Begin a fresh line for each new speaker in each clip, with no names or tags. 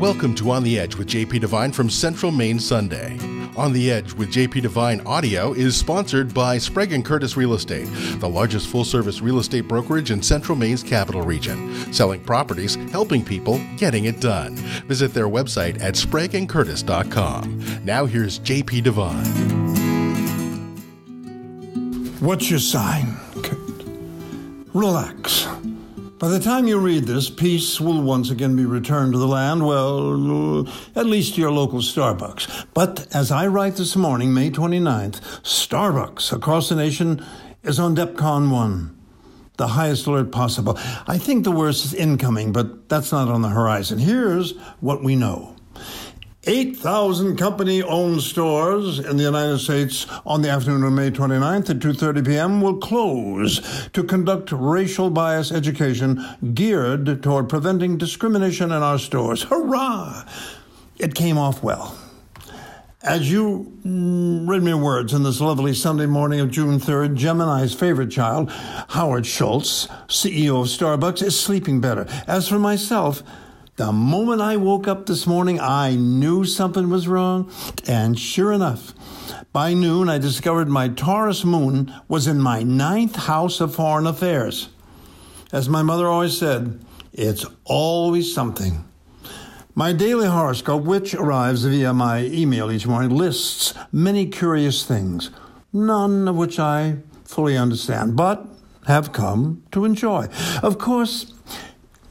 Welcome to On the Edge with JP Devine from Central Maine Sunday. On the Edge with JP Devine Audio is sponsored by Sprague and Curtis Real Estate, the largest full-service real estate brokerage in Central Maine's capital region, selling properties, helping people, getting it done. Visit their website at spragueandcurtis.com. Now here's JP Devine.
What's your sign? Relax. By the time you read this, peace will once again be returned to the land, well, at least to your local Starbucks. But as I write this morning, May 29th, Starbucks across the nation is on DEFCON 1 the highest alert possible. I think the worst is incoming, but that's not on the horizon. Here's what we know. 8,000 company-owned stores in the United States on the afternoon of May 29th at 2:30 p.m. will close to conduct racial bias education geared toward preventing discrimination in our stores. Hurrah! It came off well. As you read me words in this lovely Sunday morning of June 3rd, Gemini's favorite child, Howard Schultz, CEO of Starbucks, is sleeping better. As for myself, the moment I woke up this morning, I knew something was wrong. And sure enough, by noon, I discovered my Taurus moon was in my ninth house of foreign affairs. As my mother always said, it's always something. My daily horoscope, which arrives via my email each morning, lists many curious things, none of which I fully understand, but have come to enjoy. Of course,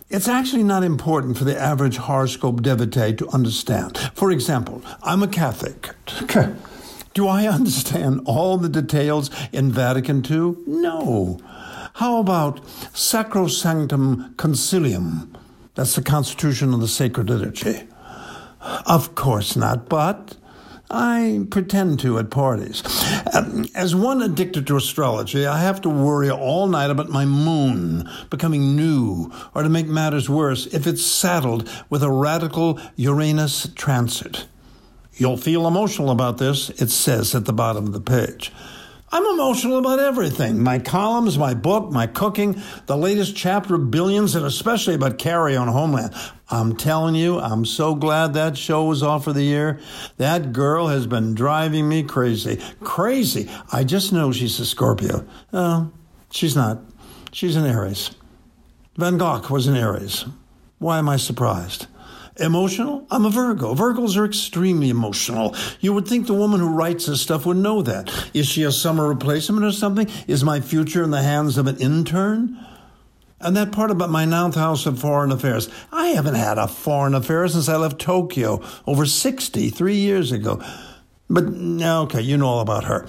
it's actually not important for the average horoscope devotee to understand. For example, I'm a Catholic. Do I understand all the details in Vatican II? No. How about Sacrosanctum Concilium? That's the constitution of the sacred liturgy. Of course not, but I pretend to at parties. Um, as one addicted to astrology, I have to worry all night about my moon becoming new, or to make matters worse, if it's saddled with a radical Uranus transit. You'll feel emotional about this, it says at the bottom of the page. I'm emotional about everything my columns, my book, my cooking, the latest chapter of Billions, and especially about Carrie on Homeland. I'm telling you, I'm so glad that show was off for the year. That girl has been driving me crazy. Crazy. I just know she's a Scorpio. Oh, she's not. She's an Aries. Van Gogh was an Aries. Why am I surprised? Emotional? I'm a Virgo. Virgos are extremely emotional. You would think the woman who writes this stuff would know that. Is she a summer replacement or something? Is my future in the hands of an intern? And that part about my ninth house of foreign affairs. I haven't had a foreign affair since I left Tokyo over 63 years ago. But, okay, you know all about her.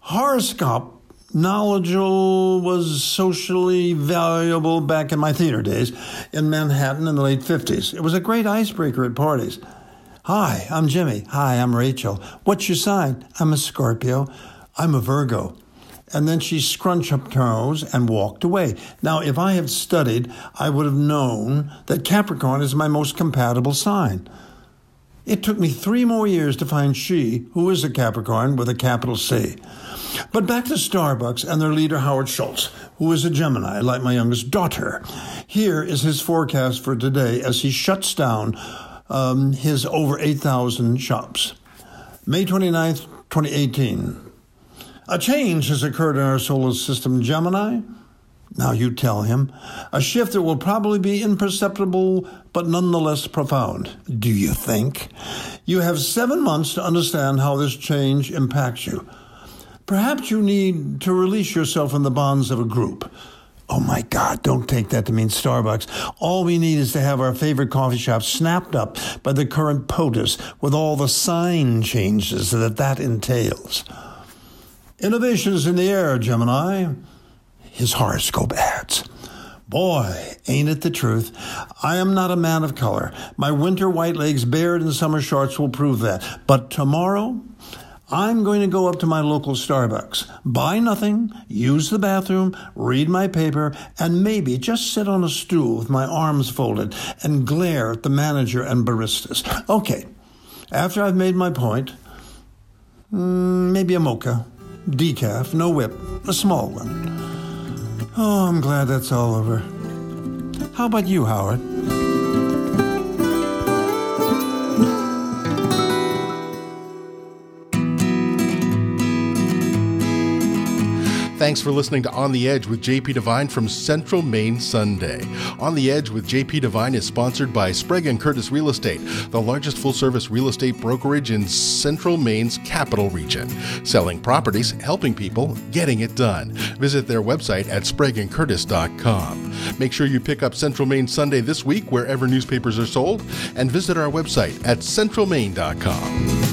Horoscope knowledgeable was socially valuable back in my theater days in Manhattan in the late 50s. It was a great icebreaker at parties. Hi, I'm Jimmy. Hi, I'm Rachel. What's your sign? I'm a Scorpio. I'm a Virgo. And then she scrunched up her nose and walked away. Now, if I had studied, I would have known that Capricorn is my most compatible sign. It took me three more years to find she, who is a Capricorn with a capital C. But back to Starbucks and their leader, Howard Schultz, who is a Gemini, like my youngest daughter. Here is his forecast for today as he shuts down um, his over 8,000 shops. May 29th, 2018. A change has occurred in our solar system, Gemini. Now you tell him. A shift that will probably be imperceptible, but nonetheless profound. Do you think? You have seven months to understand how this change impacts you. Perhaps you need to release yourself from the bonds of a group. Oh my God, don't take that to mean Starbucks. All we need is to have our favorite coffee shop snapped up by the current POTUS with all the sign changes that that entails. Innovations in the air, Gemini. His horoscope adds. Boy, ain't it the truth. I am not a man of color. My winter white legs bared in summer shorts will prove that. But tomorrow, I'm going to go up to my local Starbucks, buy nothing, use the bathroom, read my paper, and maybe just sit on a stool with my arms folded and glare at the manager and baristas. Okay, after I've made my point, mm, maybe a mocha, decaf, no whip, a small one. Oh, I'm glad that's all over. How about you, Howard?
Thanks for listening to On the Edge with JP Devine from Central Maine Sunday. On the Edge with JP Devine is sponsored by Sprague and Curtis Real Estate, the largest full-service real estate brokerage in Central Maine's capital region. Selling properties, helping people, getting it done. Visit their website at spragueandcurtis.com. Make sure you pick up Central Maine Sunday this week wherever newspapers are sold and visit our website at centralmaine.com.